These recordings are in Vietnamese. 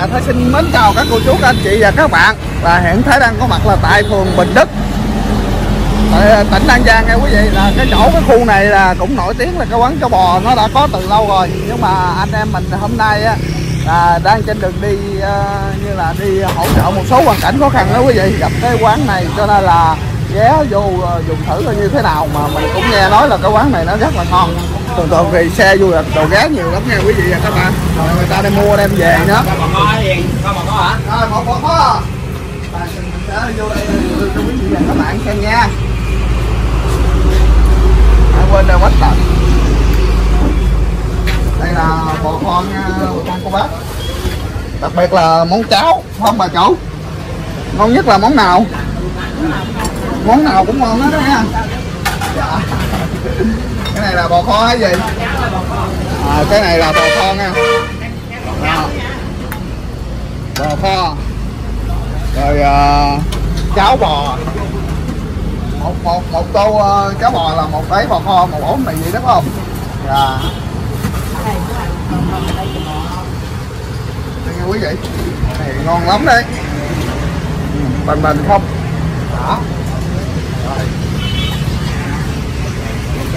Dạ, Thái xin mến chào các cô chú, các anh chị và các bạn. Và hiện Thái đang có mặt là tại phường Bình Đức. Tại ờ, tỉnh An Giang nha quý vị. Là cái chỗ cái khu này là cũng nổi tiếng là cái quán chó bò nó đã có từ lâu rồi. Nhưng mà anh em mình hôm nay á là đang trên đường đi uh, như là đi hỗ trợ một số hoàn cảnh khó khăn đó quý vị. Gặp cái quán này cho nên là ghé vô uh, dùng thử coi như thế nào mà mình cũng nghe nói là cái quán này nó rất là ngon thường thường thì xe du lịch đồ ghé nhiều lắm nha quý vị và các bạn. Rồi người ta đem mua đem về nữa còn có gì không còn có hả? Rồi một một có mình sẽ vô đây cho quý vị và các bạn xem nha. À, quên đây quách tận đây là bò con nha bò con cô bác. Đặc biệt là món cháo không bà chủ. Ngon nhất là món nào? Món nào cũng ngon hết đó nha dạ cái này là bò kho hay gì? À, cái này là bò kho nha. À bò kho. Rồi à, cháo bò. Một một một tô uh, cháo bò là một đáy bò kho một ổ mì gì đúng không? Dạ. Đây quý vị này ngon lắm đấy. Ừ, bình bình không? Đó rồi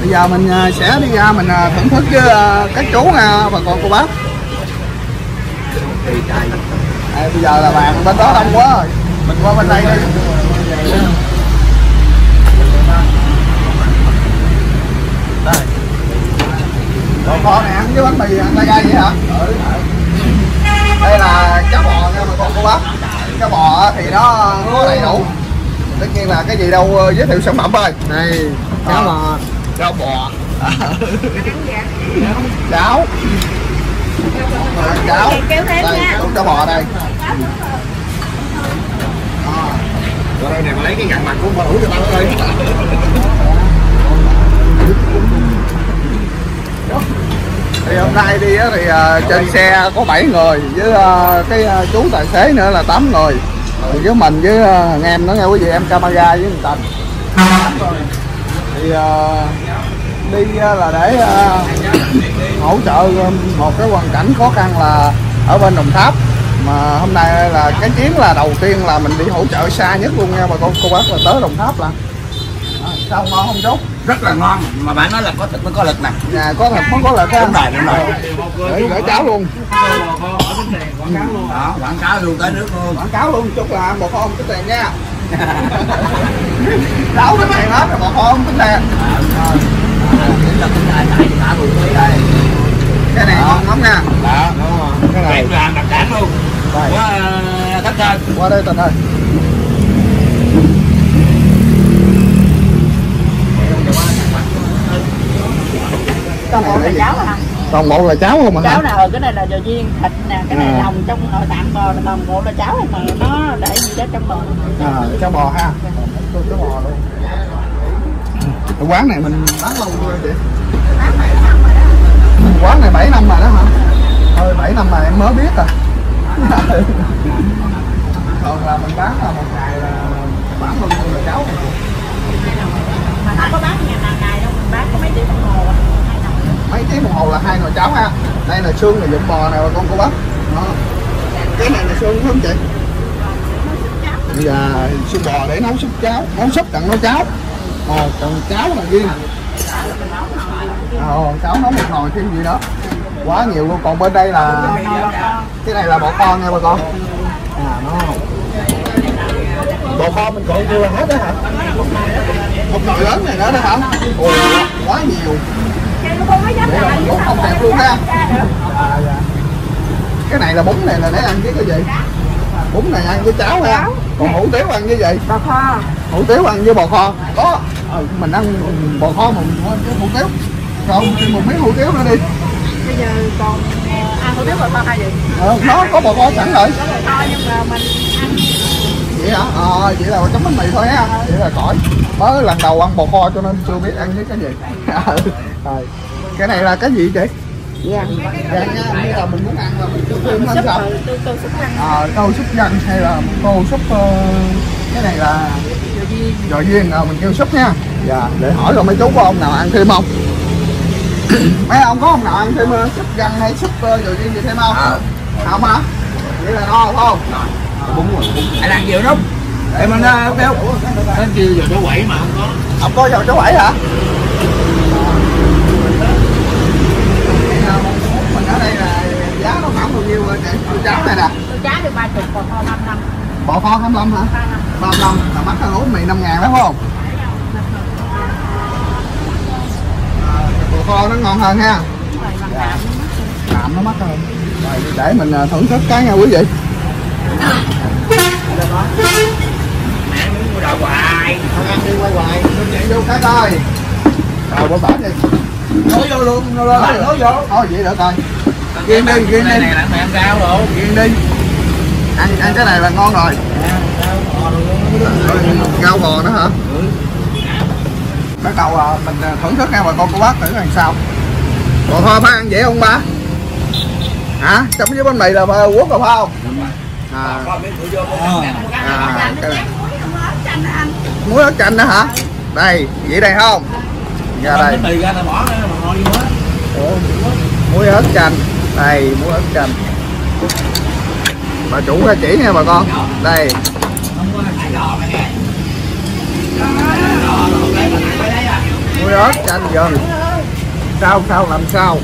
bây giờ mình à, sẽ đi ra mình à, thưởng thức với các chú nha bà con cô bác. À, bây giờ là bàn bên đó đông quá rồi. Mình qua bên đây đi. Đây bò kho này ăn với bánh mì ăn tay gai vậy hả? Đây là cá bò nha bà con cô bác. Cá bò thì nó có đầy đủ. Tất nhiên là cái gì đâu giới thiệu sản phẩm thôi. Đây cá bò cháo bò. Cháo cháo đây cháo bò đây. Rồi đây này mà lấy cái gặn mặt của bà đủ cho tao ơi. Thì hôm nay đi thì ờ, trên xe có 7 người với ờ, cái ờ, chú tài xế nữa là 8 người. Thì với mình với thằng em nó nghe quý vị em camera với thằng Tành thì ờ, đi ờ, là để ờ, hỗ trợ một cái hoàn cảnh khó khăn là ở bên Đồng Tháp. Mà hôm nay là cái chuyến là đầu tiên là mình đi hỗ trợ xa nhất luôn nha bà con cô bác là tới Đồng Tháp là. À, sao ngon không chú Rất là ngon. Mà bạn nói là có thịt mới có lực nè. Nhà có thật món có lợi Đúng rồi, đúng rồi. để gửi cháo luôn. Đó, quảng cáo luôn tới nước luôn. Quảng cáo luôn chúc là một không tính tiền nha đấu cái tiền hết rồi một không tính tiền Chính là cũng đại đại cả buổi tối đây cái này ngon lắm nha. Đó, đúng không Cái này. Làm đặc sản luôn. Đây. Của Thất Sơn. Qua đây tình ơi còn một là cháo à còn một là cháo không mà cháo hả nào cái này là dò viên thịt nè cái này À. lòng trong nội tạng bò là còn một là cháo mà nó để gì đó trong bò. À, cháo bò ha. Cháo bò luôn cái quán này mình bán lâu chưa chị? Quán này 7 năm rồi đó hả? Thôi 7 năm mà em mới biết à. Còn là mình bán là một ngày là bán luôn là cháo mà không có bán ngày nào ngày đâu mình bán có mấy tiếng đồng hồ à mấy tiếng đồng hồ là hai nồi cháo ha. Đây là xương là dụng bò này bà con cô bác đó. cái này là xương phải không chị? Dạ xương bò để nấu súp cháo. Nấu súp tặng nấu cháo. Ờ còn cháo là riêng ờ cháo nấu một nồi thêm gì đó. Quá nhiều luôn. Còn bên đây là cái này là bò con nha bà con. À nó bò kho mình còn chưa hết đó hả? Một nồi lớn này nữa đó hả? Ồ quá nhiều để là bún không đẹp luôn ha à, cái này là bún này là để ăn với cái gì? Bún này ăn với cháo ha. Còn hủ tiếu ăn với gì? Bò kho. Hủ tiếu ăn với bò kho. Có. Ờ, mình ăn bò kho mình ăn với hủ tiếu. Còn một miếng hủ tiếu nữa đi. Bây giờ còn ờ, ăn hủ tiếu bò kho hay gì? Ờ, nó có bò kho sẵn rồi. Có bò kho nhưng mà mình ăn. Vậy hả? Ờ vậy là chấm bánh mì thôi ha. Vậy là tỏi mới lần đầu ăn bò kho cho nên chưa biết ăn với cái gì. Ừ, rồi cái này là cái gì chị? Dạ. Dạ nha bây giờ mình muốn ăn là mình cứ thêm rồi tôi tôi súp ăn dân hay là tô súp ờ, cái này là dò viên giò viên à, mình kêu súp nha. Dạ để hỏi rồi mấy chú có ông nào ăn thêm không? Mấy ông có ông nào ăn thêm ờ, súp dân hay súp uh, giò viên gì thêm không? À. không hả? Vậy là no không? Bún rồi Ai làm nhiều đúng Để mình uh, kêu nó kêu giờ nó quẩy mà không có. Không có dầu số bảy hả mình ở đây là giá nó khoảng bao nhiêu rồi chị Tô cháo này nè. Tôi giá được ba chục còn kho năm năm. Bò kho 25 hả? Ba năm. 35 là mắc hơn út mì 5 ngàn phải không? Bò kho nó ngon hơn ha. Tạm tạm nó mắc hơn. Rồi để mình à, thưởng thức cái nha quý vị. Mẹ muốn mua đồ hoài. Không ăn đi quay hoài. Tôi chạy vô cái coi. Rồi bỏ bển đi. Nối vô luôn nối lên. Nối vô. Thôi vậy được rồi Ghiêng đi, ghiêng đi. Cái này là ăn rau luôn Ghiêng đi ăn ăn cái này là ngon rồi. Rau bò nữa hả? Bắt đầu à, mình à, thưởng thức nha bà con cô bác thử làm sao. Bò kho phải ăn vậy không ba? Hả? Trong với bánh mì là bà quất rồi. Phải không à, à, cái này. muối không muối ớt chanh đó hả? Đây vậy đây không? Ra đây. mì ra là Ủa, muối ớt chanh đây muối ớt chanh bà chủ ra chỉ nha bà con. Đây. À muối ớt chanh dần sao sao làm sao?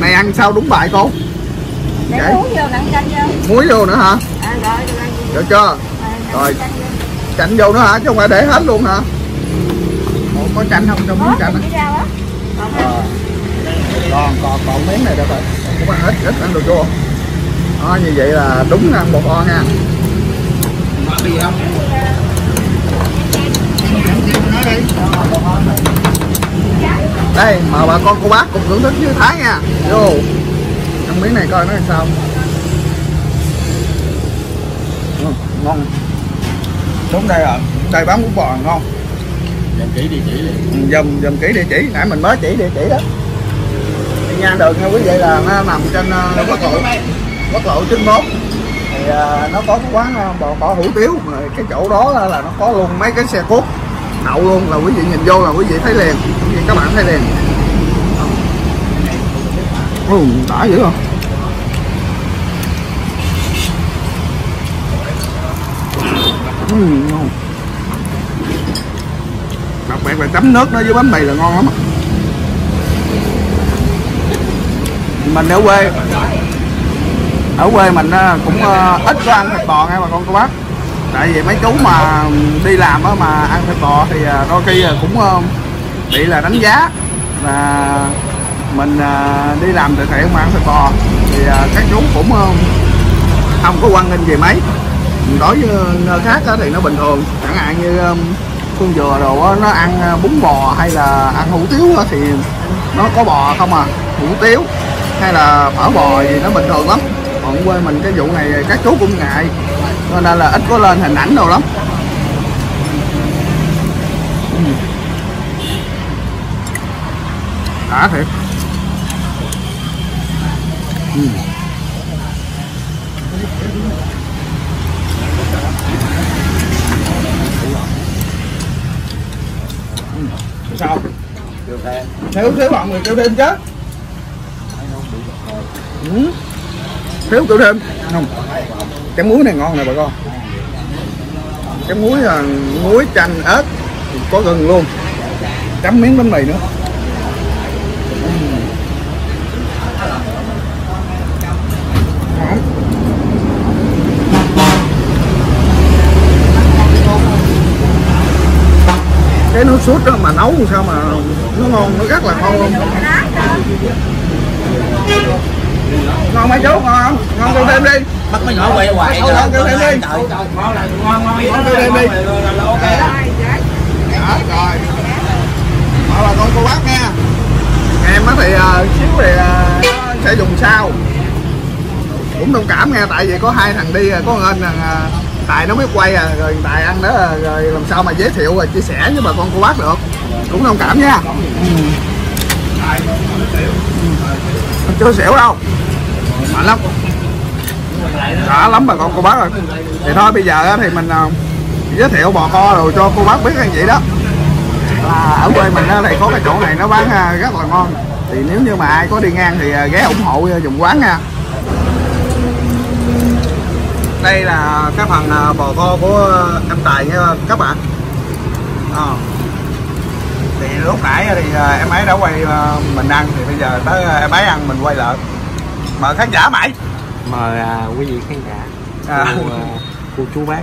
Này ăn sao đúng bài cô để muối vô đặng chanh vô. Muối vô nữa hả? À, được chưa? Rồi. chanh vô. Nữa hả? Chứ không phải để hết luôn hả? Ủa, có chanh không trong miếng chanh á? Còn còn còn miếng này đâu rồi cũng ăn hết ít ăn được chưa? Đó như vậy là đúng ăn bột kho nha Bỏ bì không? Đây mà bà con cô bác cùng thưởng thức với thái nha. Vô. Ăn miếng này coi nó làm sao. Ừ, ngon. Đúng đây rồi. Đây bán bún bò ngon. Dành kỹ địa chỉ liền. Ừ, dùm dùm kỹ địa chỉ. Nãy mình mới chỉ địa chỉ đó Nha đường nha quý vị là nó nằm trên uh, quốc lộ quốc lộ 91 thì ờ, nó có cái quán ờ, bò kho hủ tiếu mà cái chỗ đó là, là nó có luôn mấy cái xe cút đậu luôn là quý vị nhìn vô là quý vị thấy liền quý vị các bạn thấy liền. Ừ, đã dữ không ừ, ngon. Đặc biệt là chấm nước nó với bánh mì là ngon lắm á mình ở quê. Ở quê mình ờ, cũng ờ, ít có ăn thịt bò nghe bà con, cô bác. Tại vì mấy chú mà đi làm mà ăn thịt bò thì ờ, đôi khi cũng bị là đánh giá. Là mình đi làm từ thiện mà ăn thịt bò. Thì các chú cũng không có quan nghênh gì mấy. Đối với nơi khác thì nó bình thường. Chẳng hạn như con dừa đồ nó ăn bún bò hay là ăn hủ tiếu thì nó có bò không à? Hủ tiếu hay là phở bò gì nó bình thường lắm. Còn quê mình cái vụ này các chú cũng ngại. Cho nên là ít có lên hình ảnh đâu lắm. Ừ. Đã thiệt. Ừ. Ừ. Sao? Thiếu thiếu bọn người kêu thêm chứ ừ. thiếu kêu thêm. Không. Cái muối này ngon nè bà con. Cái muối là muối chanh ớt có gừng luôn. Chấm miếng bánh mì nữa. Cái nước sốt đó mà nấu sao mà nó ngon, nó rất là ngon luôn ngon mấy chú ngon không? Ngon kêu thêm đi. Bắt mấy nhỏ quay hoài thôi, kêu thêm đi. Ngon là ngon ngon Ngon kêu thêm đi. là- là ok đó Đó, rồi. Mọi bà con cô bác nha. Em á thì uh, xíu thì uh, nó sẽ dùng sao. Cũng thông cảm nha Tại vì có hai thằng đi à, có anh thằng uh, Tài nó biết quay à Rồi Tài ăn đó rồi làm sao mà giới thiệu và chia sẻ với bà con cô bác được. Cũng thông cảm nha. Ừ. Không chưa xỉu đâu. Mạnh lắm. Đã lắm bà con cô bác rồi. Thì thôi, bây giờ thì mình à, giới thiệu bò kho rồi cho cô bác biết như vậy đó. Là ở quê mình thì có cái chỗ này nó bán à, rất là ngon. Thì nếu như mà ai có đi ngang thì à, ghé ủng hộ dùng quán nha. Đây là cái phần bò kho của em Tài nha các bạn. À lúc nãy thì à, em ấy đã quay à, mình ăn thì bây giờ tới à, em ấy ăn mình quay lại. Mời khán giả mày mời à, quý vị khán giả. À. cô, à, cô chú bác.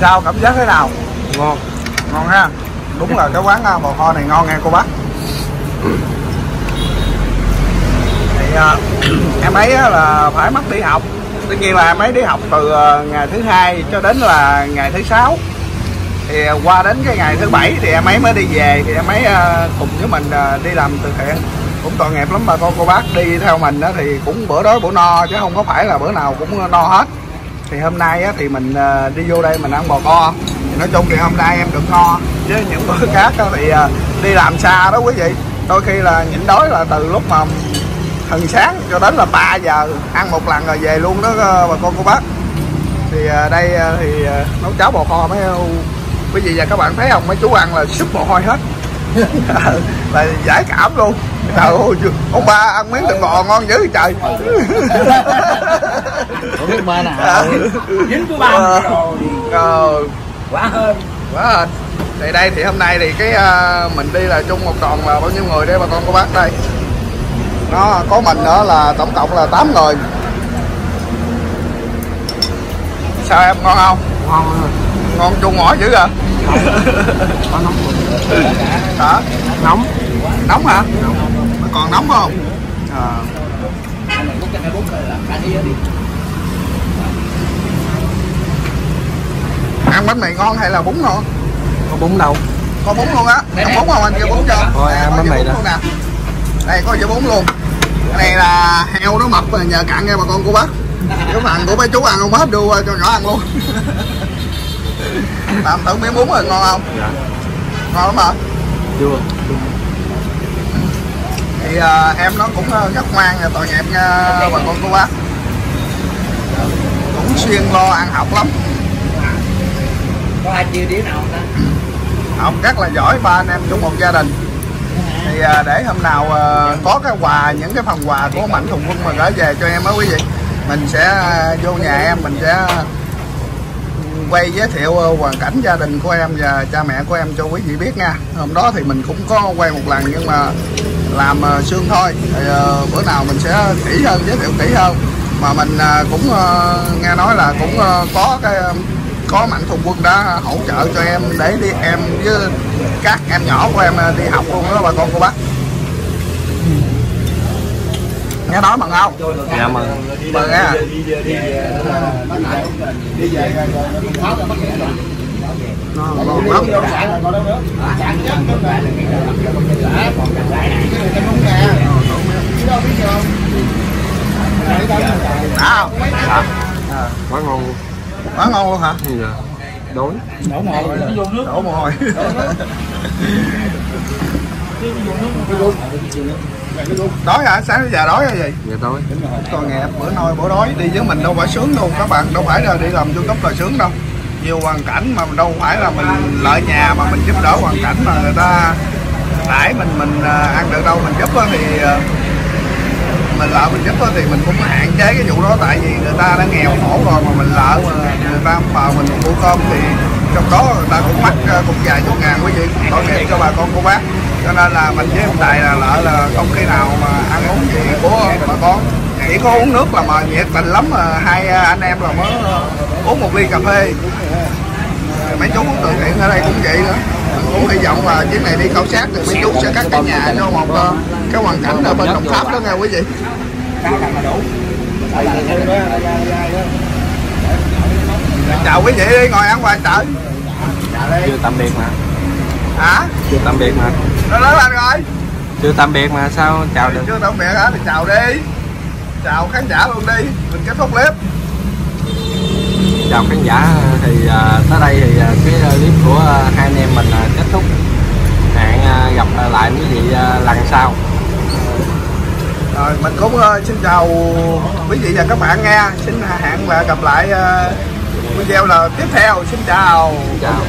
Sao cảm giác thế nào? Ngon. Ngon ha? Đúng là cái quán bò kho này ngon nghe cô bác. Thì à, em ấy là phải mất đi học tất nhiên là mấy đứa học từ ờ, ngày thứ hai cho đến là ngày thứ sáu. Thì ờ, qua đến cái ngày thứ bảy thì em ấy mới đi về thì em ấy ờ, cùng với mình đi làm từ thiện. Cũng tội nghiệp lắm bà con cô bác đi theo mình đó thì cũng bữa đói bữa no chứ không có phải là bữa nào cũng no hết. Thì hôm nay á, thì mình đi vô đây mình ăn bò kho. Thì nói chung thì hôm nay em được no chứ những bữa khác thì đi làm xa đó quý vị. Đôi khi là nhịn đói là từ lúc mà thần sáng cho đến là 3 giờ ăn một lần rồi về luôn đó à, bà con cô bác. Thì à, đây à, thì nấu cháo bò kho mấy quý vị và các bạn thấy không? Mấy chú ăn là súp mồ hôi hết. Là giải cảm luôn. Trời ơi ông ba ăn miếng thịt bò ngon dữ trời. Không biết ba nào? Dính của ba Ờ. rồi. Ờ, quá hơn quá hên. Thì đây thì hôm nay thì cái à, mình đi là chung một đoàn là bao nhiêu người đây bà con cô bác đây nó có mình nữa là tổng cộng là 8 người. Sao em ngon không? Ngon hơn ngon chung mỏi dữ à? Nóng hả? Nóng. Nóng hả? Mà còn nóng không? À. ăn bánh mì ngon hay là bún ngon có bún đâu. Có bún luôn á. Ăn bún không? Anh kêu bún cho. Thôi, ăn bánh mì nè đây có dĩa bún luôn. Cái này là heo nó mập nhờ cặn nha bà con cô bác. Cái phần của mấy chú ăn không hết đưa qua cho nhỏ ăn luôn. Làm thử miếng bún rồi ngon không? Dạ. Ngon lắm hả? Chưa. Thì à, em nó cũng à, rất ngoan và tội nghiệp nha bà con cô bác. Cũng xuyên lo ăn học lắm. Có ai chia đĩa nào không ta? Học rất là giỏi ba anh em trong một gia đình thì à, để hôm nào à, có cái quà, những cái phần quà của mạnh thùng quân mà gửi về cho em á quý vị, mình sẽ à, vô nhà em, mình sẽ quay giới thiệu hoàn cảnh gia đình của em và cha mẹ của em cho quý vị biết nha. Hôm đó thì mình cũng có quay một lần nhưng mà làm xương thôi. Thì bữa nào mình sẽ kỹ hơn, giới thiệu kỹ hơn. Mà mình cũng nghe nói là cũng có cái có mạnh thường quân đã hỗ trợ cho em để đi em với các em nhỏ của em à, đi học luôn đó bà con cô bác nghe nói bằng không dạ mừng mừng nha ngon lắm đã không À, quá ngon luôn quá ngon luôn hả dạ đói. Đổ mồ hôi. Đói hả? Sáng giờ đói hay gì? Dạ đói. Tội nghiệp bữa nôi bữa đói. Đi với mình đâu phải sướng đâu các bạn. Đâu phải là đi làm youtube là sướng đâu. Nhiều hoàn cảnh mà đâu phải là mình lợi nhà mà mình giúp đỡ hoàn cảnh mà người ta đãi mình mình à, ăn được đâu mình giúp á thì à, mình lỡ mình giúp á thì mình cũng hạn chế cái vụ đó. Tại vì người ta đã nghèo khổ rồi mà mình lỡ mà người ta mời mình mua cơm thì trong đó người ta cũng mắc ờ, cũng vài chục ngàn quý vị. Tội nghiệp cho bà con cô bác. Cho nên là mình với ông tài là lỡ là không khi nào mà ăn uống gì của bà con. Chỉ có uống nước là mà nhiệt tình lắm mà hai anh em là mới ờ, uống một ly cà phê. Mấy chú cũng từ thiện ở đây cũng vậy nữa cũng hy vọng là chuyến này đi khảo sát thì mấy chú sẽ cắt cái nhà cho một ờ, cái hoàn cảnh ở bên đồng tháp đó nha quý vị. Chào quý vị đi ngồi ăn ngoài chợ chưa tạm biệt mà. Hả? Chưa tạm biệt mà. Nó lớn lên rồi. Chưa tạm biệt mà sao chào được? Chưa tạm biệt hả? Thì chào đi. Chào khán giả luôn đi. Mình kết thúc clip chào khán giả. Thì à, tới đây thì à, cái clip của à, hai anh em mình kết thúc. Hẹn gặp lại quý vị lần sau. Rồi mình cũng xin chào quý vị và các bạn nghe. Xin hẹn là gặp lại video là tiếp theo. Xin chào. Chào